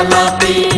Salafi